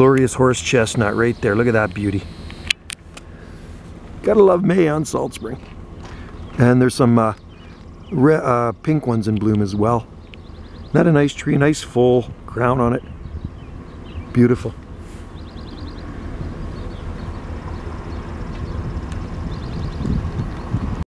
Glorious horse chestnut right there. Look at that beauty. Gotta love May on Salt Spring. And there's some uh, uh, pink ones in bloom as well. Not a nice tree, nice full crown on it. Beautiful.